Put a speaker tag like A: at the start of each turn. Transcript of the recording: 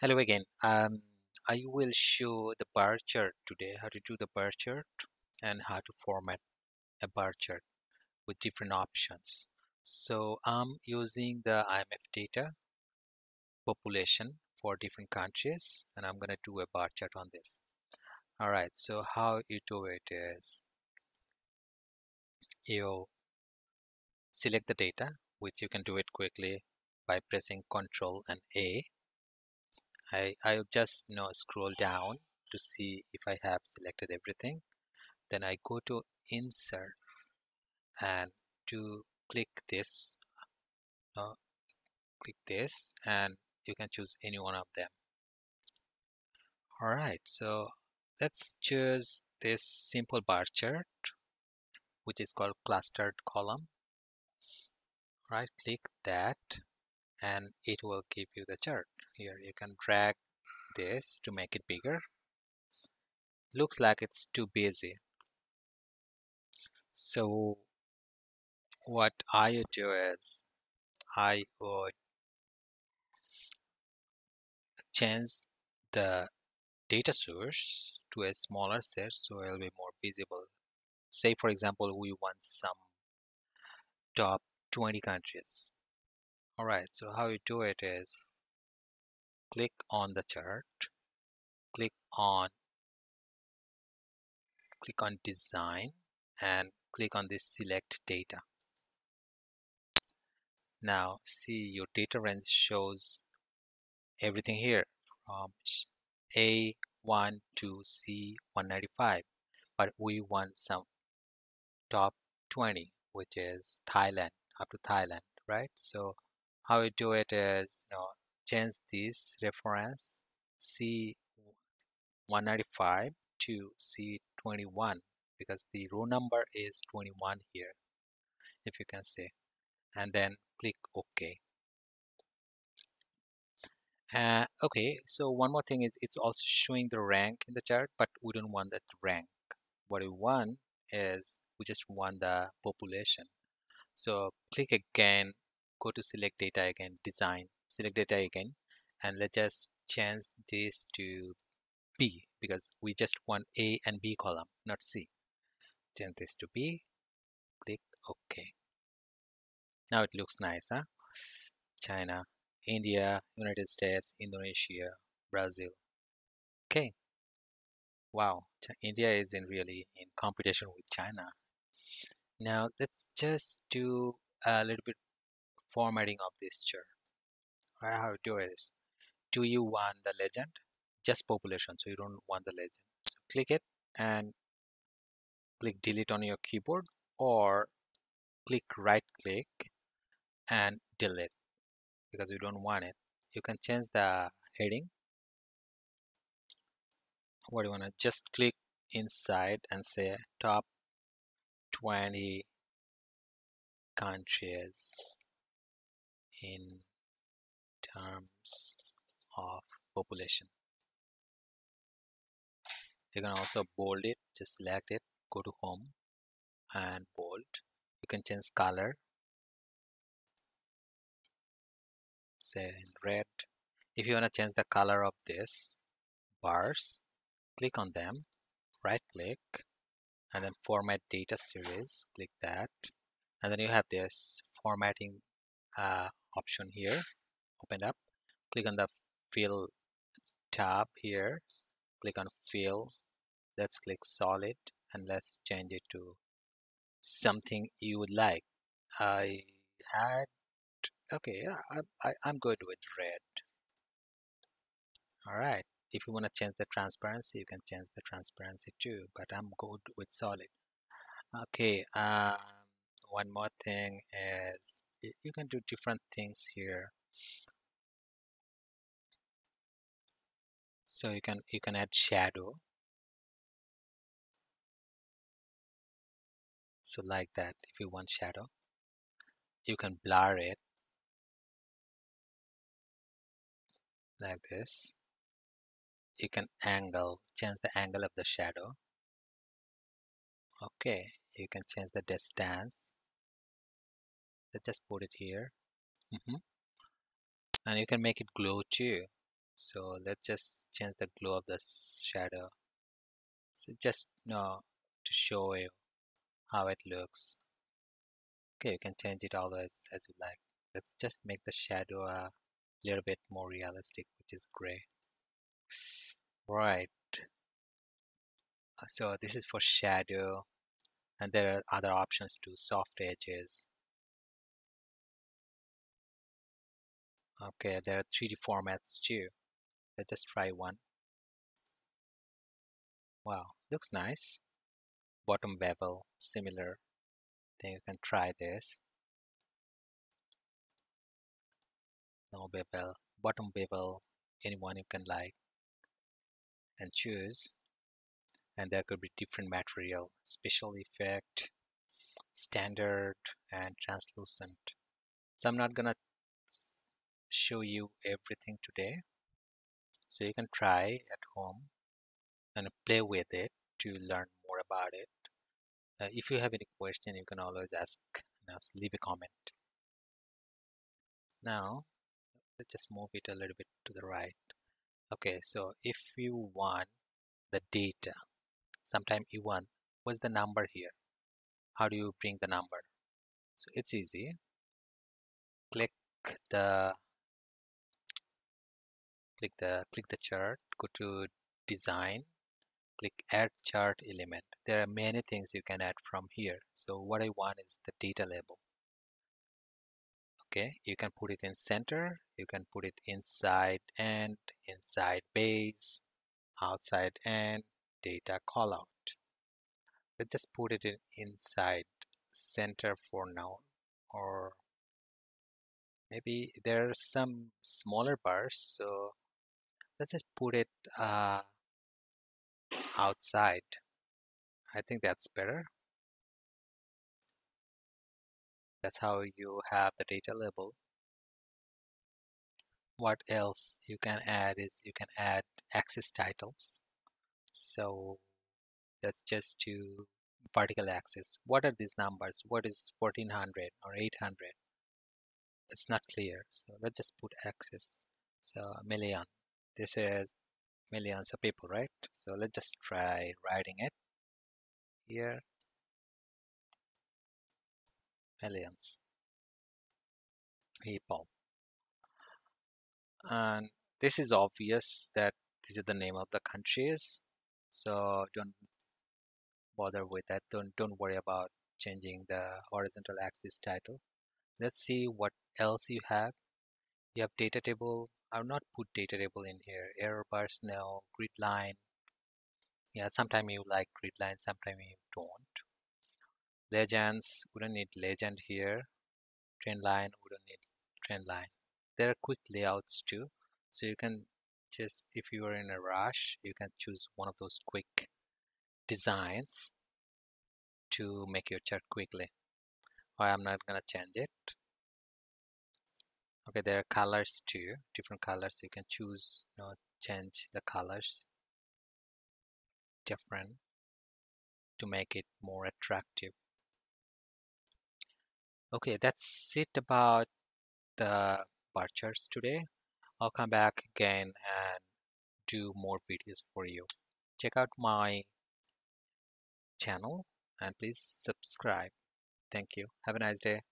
A: Hello again. Um, I will show the bar chart today, how to do the bar chart and how to format a bar chart with different options. So I'm using the IMF data population for different countries and I'm going to do a bar chart on this. All right, so how you do it is you select the data, which you can do it quickly by pressing Control and A I, I'll just you know scroll down to see if I have selected everything. Then I go to insert and to click this uh, click this and you can choose any one of them. All right so let's choose this simple bar chart which is called clustered column. Right click that and it will give you the chart here you can drag this to make it bigger. Looks like it's too busy. So what I would do is I would change the data source to a smaller set so it'll be more visible. Say for example we want some top 20 countries. All right so how you do it is click on the chart click on click on design and click on this select data. Now see your data range shows everything here from A1 to C195 but we want some top 20 which is Thailand up to Thailand right? So how we do it is you know change this reference C195 to C21 because the row number is 21 here if you can see. And then click OK. Uh, okay so one more thing is it's also showing the rank in the chart but we don't want that rank. What we want is we just want the population. So click again go to select data again design select data again and let's just change this to B because we just want A and B column not C. Change this to B click OK. Now it looks nice huh? China India United States Indonesia Brazil. Okay wow India isn't really in competition with China. Now let's just do a little bit formatting of this chart how to do is do you want the legend? Just population so you don't want the legend. So click it and click delete on your keyboard or click right click and delete. Because you don't want it. You can change the heading. What do you want to just click inside and say top 20 countries in terms of population. You can also bold it just select it go to home and bold. You can change color. Say in red. If you want to change the color of this bars click on them right click and then format data series click that. And then you have this formatting uh, option here open up click on the fill tab here click on fill let's click solid and let's change it to something you would like. I had okay I, I, I'm good with red. All right if you want to change the transparency you can change the transparency too but I'm good with solid. Okay um, one more thing is you can do different things here so you can you can add shadow. So like that if you want shadow. You can blur it. Like this. You can angle change the angle of the shadow. Okay you can change the distance. Let's just put it here. Mm -hmm. and you can make it glow too so let's just change the glow of the shadow. So just know, to show you how it looks. Okay you can change it always as you like. Let's just make the shadow a little bit more realistic which is gray right. Uh, so this is for shadow and there are other options too soft edges. Okay there are 3d formats too let's just try one. Wow looks nice. Bottom bevel similar. Then you can try this. No bevel bottom bevel anyone you can like and choose. And there could be different material special effect standard and translucent. So I'm not gonna show you everything today so you can try at home and play with it to learn more about it. Uh, if you have any question you can always ask now leave a comment. Now let's just move it a little bit to the right. Okay so if you want the data sometime you want what's the number here? How do you bring the number? So it's easy. Click the click the click the chart go to design click add chart element. There are many things you can add from here. So what I want is the data label. Okay you can put it in center you can put it inside and inside base outside and data callout. Let's just put it in inside center for now or maybe there are some smaller bars so let's just put it uh, outside. I think that's better. That's how you have the data label. What else you can add is you can add axis titles. So that's just to vertical axis. What are these numbers? What is 1400 or 800 it's not clear. So let's just put axis. So million this is millions of people right? So let's just try writing it here. Millions people. And this is obvious that this is the name of the countries so don't bother with that. Don't don't worry about changing the horizontal axis title. Let's see what else you have. You have data table I'll not put data table in here. Error bars no. Grid line. Yeah sometimes you like grid line sometimes you don't. Legends wouldn't need legend here. Trend line wouldn't need trend line. There are quick layouts too. So you can just if you are in a rush you can choose one of those quick designs to make your chart quickly. Or I'm not gonna change it okay there are colors too different colors you can choose you know change the colors. Different to make it more attractive. Okay that's it about the bar charts today. I'll come back again and do more videos for you. Check out my channel and please subscribe. Thank you. Have a nice day